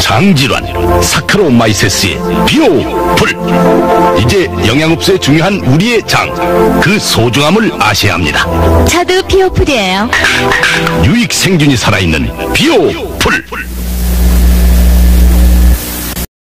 장질환 사크로마이세스의 비오풀 이제 영양업소에 중요한 우리의 장 그 소중함을 아셔야 합니다. 저도 비오풀이에요. 유익 생균이 살아있는 비오풀